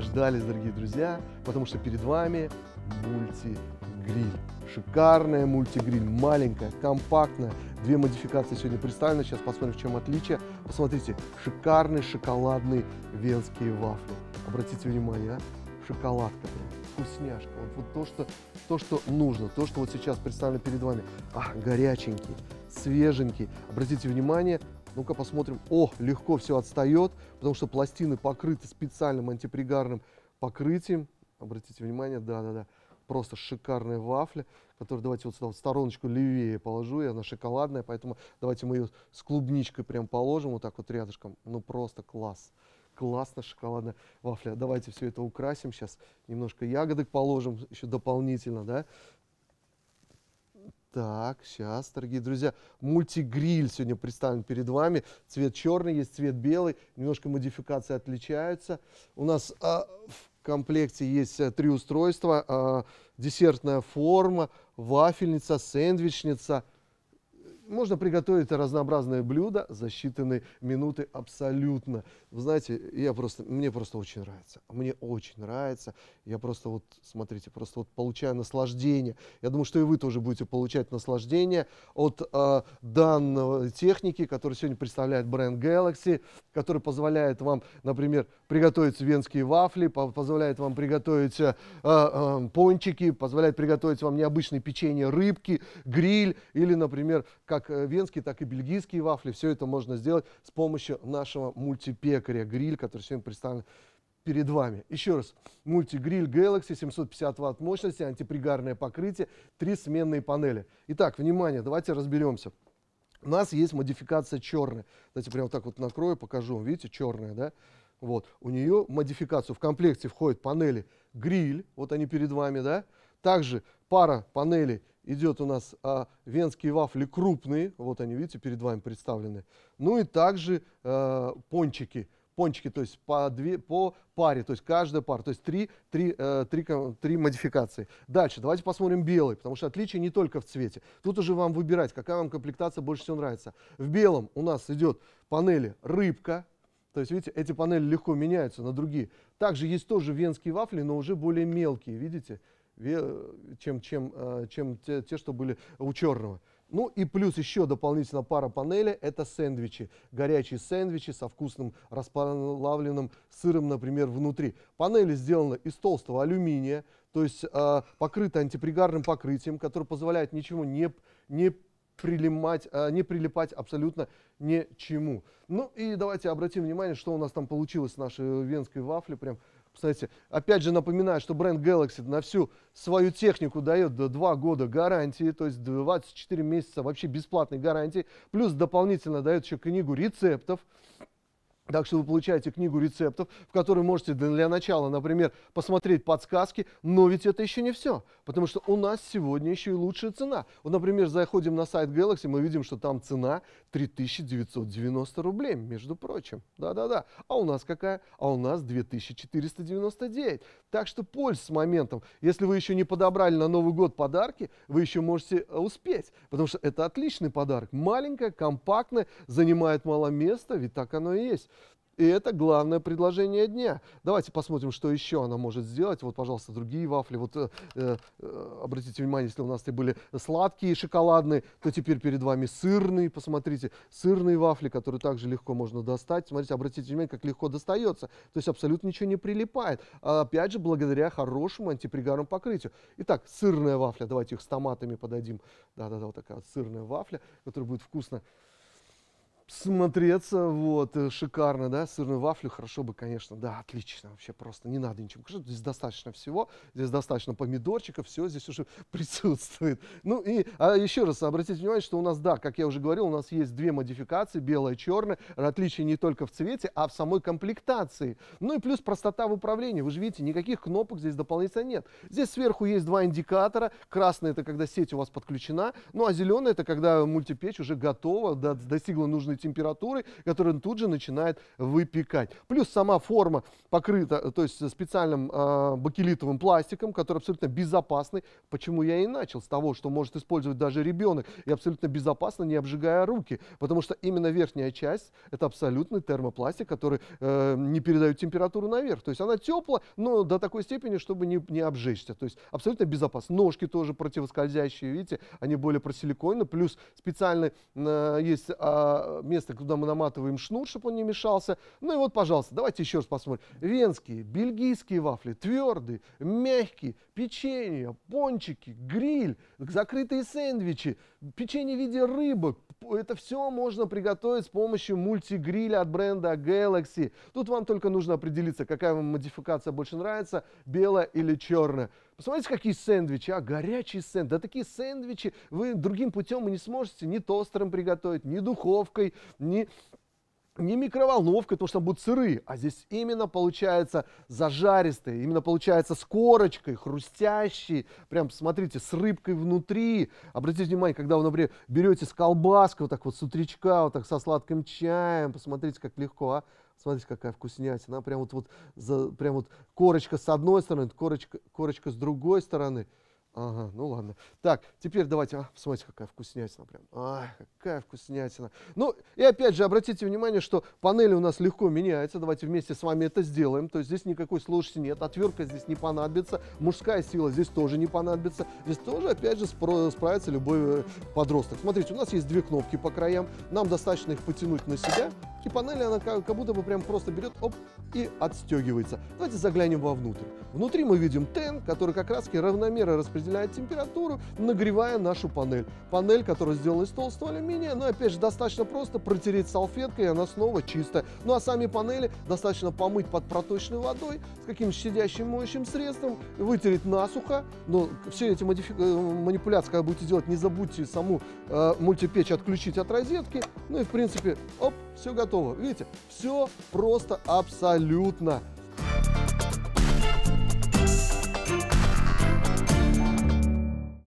дождались, дорогие друзья, потому что перед вами мультигриль. Шикарная мультигриль, маленькая, компактная. Две модификации сегодня представлены. Сейчас посмотрим, в чем отличие. Посмотрите, шикарные шоколадные венские вафли. Обратите внимание, а? шоколадка прям, вкусняшка. Вот, вот то, что, то, что нужно, то, что вот сейчас представлено перед вами. А, горяченький, свеженький. Обратите внимание, ну-ка посмотрим. О, легко все отстает, потому что пластины покрыты специальным антипригарным покрытием. Обратите внимание, да-да-да просто шикарная вафля, которую давайте вот сюда в стороночку левее положу, и она шоколадная, поэтому давайте мы ее с клубничкой прям положим вот так вот рядышком. Ну просто класс. Классно шоколадная вафля. Давайте все это украсим сейчас. Немножко ягодок положим еще дополнительно, да. Так, сейчас, дорогие друзья, мультигриль сегодня представлен перед вами. Цвет черный, есть цвет белый, немножко модификации отличаются. У нас а, в комплекте есть э, три устройства. А, десертная форма, вафельница, сэндвичница – можно приготовить разнообразные блюда за считанные минуты абсолютно. Вы знаете, я просто, мне просто очень нравится. Мне очень нравится. Я просто вот, смотрите, просто вот получаю наслаждение. Я думаю, что и вы тоже будете получать наслаждение от э, данной техники, которую сегодня представляет бренд Galaxy, который позволяет вам, например, приготовить венские вафли, позволяет вам приготовить э, э, пончики, позволяет приготовить вам необычные печенье рыбки, гриль или, например, как как э, венские, так и бельгийские вафли. Все это можно сделать с помощью нашего мультипекаря гриль, который сегодня представлен перед вами. Еще раз, мультигриль Galaxy, 750 ватт мощности, антипригарное покрытие, три сменные панели. Итак, внимание, давайте разберемся. У нас есть модификация черная. Давайте прямо так вот накрою, покажу. Видите, черная, да? Вот. У нее модификацию в комплекте входят панели гриль, вот они перед вами, да? Также пара панелей идет у нас а, венские вафли крупные, вот они, видите, перед вами представлены. Ну и также а, пончики, пончики, то есть по, две, по паре, то есть каждая пара, то есть три, три, э, три, три модификации. Дальше, давайте посмотрим белый, потому что отличие не только в цвете. Тут уже вам выбирать, какая вам комплектация больше всего нравится. В белом у нас идет панели рыбка, то есть, видите, эти панели легко меняются на другие. Также есть тоже венские вафли, но уже более мелкие, видите, чем, чем, э, чем те, те, что были у черного. Ну и плюс еще дополнительно пара панелей – это сэндвичи. Горячие сэндвичи со вкусным расплавленным сыром, например, внутри. Панели сделаны из толстого алюминия, то есть э, покрыты антипригарным покрытием, которое позволяет ничего не, не прилимать, э, не прилипать абсолютно ничему. Ну и давайте обратим внимание, что у нас там получилось с нашей венской вафли. Прям кстати, опять же напоминаю, что бренд Galaxy на всю свою технику дает до 2 года гарантии, то есть 24 месяца вообще бесплатной гарантии, плюс дополнительно дает еще книгу рецептов, так что вы получаете книгу рецептов, в которой можете для начала, например, посмотреть подсказки, но ведь это еще не все, потому что у нас сегодня еще и лучшая цена. Вот, например, заходим на сайт Galaxy, мы видим, что там цена 3990 рублей, между прочим. Да-да-да. А у нас какая? А у нас 2499. Так что пользуйтесь моментом. Если вы еще не подобрали на Новый год подарки, вы еще можете э, успеть, потому что это отличный подарок. Маленькая, компактная, занимает мало места, ведь так оно и есть. И это главное предложение дня. Давайте посмотрим, что еще она может сделать. Вот, пожалуйста, другие вафли. Вот э, э, обратите внимание, если у нас были сладкие, шоколадные, то теперь перед вами сырные. Посмотрите, сырные вафли, которые также легко можно достать. Смотрите, обратите внимание, как легко достается. То есть абсолютно ничего не прилипает. А, опять же, благодаря хорошему антипригарному покрытию. Итак, сырная вафля. Давайте их с томатами подадим. Да-да-да, вот такая вот сырная вафля, которая будет вкусно смотреться, вот, э, шикарно, да, сырную вафлю, хорошо бы, конечно, да, отлично, вообще просто, не надо ничего, здесь достаточно всего, здесь достаточно помидорчиков, все здесь уже присутствует. Ну и а еще раз обратите внимание, что у нас, да, как я уже говорил, у нас есть две модификации, белая и черная, отличие не только в цвете, а в самой комплектации. Ну и плюс простота в управлении, вы же видите, никаких кнопок здесь дополнительно нет. Здесь сверху есть два индикатора, красный это когда сеть у вас подключена, ну а зеленый это когда мультипечь уже готова, достигла нужной температурой, который он тут же начинает выпекать. Плюс сама форма покрыта, то есть специальным э, бакелитовым пластиком, который абсолютно безопасный. Почему я и начал? С того, что может использовать даже ребенок и абсолютно безопасно, не обжигая руки. Потому что именно верхняя часть это абсолютный термопластик, который э, не передает температуру наверх. То есть она теплая, но до такой степени, чтобы не, не обжечься. То есть абсолютно безопасно. Ножки тоже противоскользящие, видите, они более просиликоны. Плюс специально э, есть э, место, куда мы наматываем шнур, чтобы он не мешался. Ну и вот, пожалуйста, давайте еще раз посмотрим. Венские, бельгийские вафли, твердые, мягкие, печенье, пончики, гриль, закрытые сэндвичи, печенье в виде рыбы. Это все можно приготовить с помощью мультигриля от бренда Galaxy. Тут вам только нужно определиться, какая вам модификация больше нравится, белая или черная. Посмотрите, какие сэндвичи, а, горячие сэндвичи. Да такие сэндвичи вы другим путем не сможете ни тостером приготовить, ни духовкой, ни не микроволновкой, потому что там будут сырые, а здесь именно получается зажаристые, именно получается с корочкой, хрустящие, прям смотрите, с рыбкой внутри. Обратите внимание, когда вы, например, берете с колбаской, вот так вот с утречка, вот так со сладким чаем, посмотрите, как легко, а. Смотрите, какая вкуснятина. Прям вот, вот, за, прям вот корочка с одной стороны, корочка, корочка с другой стороны. Ага, ну ладно. Так, теперь давайте, а, посмотрите, какая вкуснятина прям. А, какая вкуснятина. Ну, и опять же, обратите внимание, что панели у нас легко меняются. Давайте вместе с вами это сделаем. То есть здесь никакой сложности нет. Отвертка здесь не понадобится. Мужская сила здесь тоже не понадобится. Здесь тоже, опять же, справится любой э, подросток. Смотрите, у нас есть две кнопки по краям. Нам достаточно их потянуть на себя. И панель, она как, как будто бы прям просто берет, оп, и отстегивается. Давайте заглянем вовнутрь. Внутри мы видим тен, который как раз равномерно распределяет температуру, нагревая нашу панель. Панель, которая сделана из толстого алюминия, но опять же достаточно просто протереть салфеткой, и она снова чистая. Ну а сами панели достаточно помыть под проточной водой с каким-то щадящим моющим средством, вытереть насухо. Но все эти модифи... Э, манипуляции, когда будете делать, не забудьте саму э, мультипечь отключить от розетки. Ну и в принципе, оп, все готово. Видите, все просто абсолютно